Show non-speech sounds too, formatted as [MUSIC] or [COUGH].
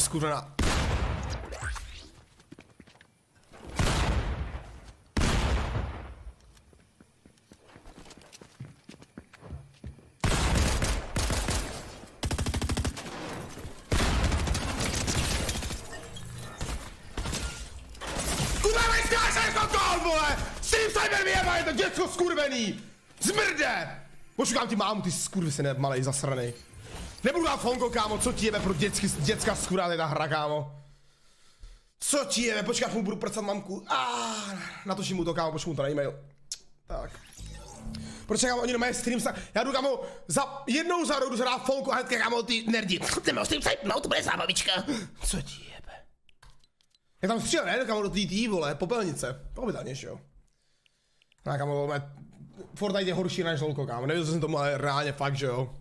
ty skurvená. Se! Zmrde! Počukám ti mámu, ty skurvy malej zasranej. Nebudu dát fonko, kámo, co ti jebe pro dětsky, dětská skura ta hra, kámo. Co ti jebe, počkat, mu budu prcat mamku. Ah, natočím mu to, kámo, pošlu mu to na e-mail. Tak. Proč kámo, oni mají stream sa... Já jdu, kámo, za jednou za rok jdu zadát fonku a hnedka, kámo, ty nerdi. [LAUGHS] Jdeme o stream no, to bude zábavička. Co ti jebe? Já tam střílel, ne, kámo, do té vole, popelnice. Pochopitelně, že jo. No, kámo, Fortnite je horší než lolko, kámo, nevěděl jsem tomu, ale reálně fakt, že jo.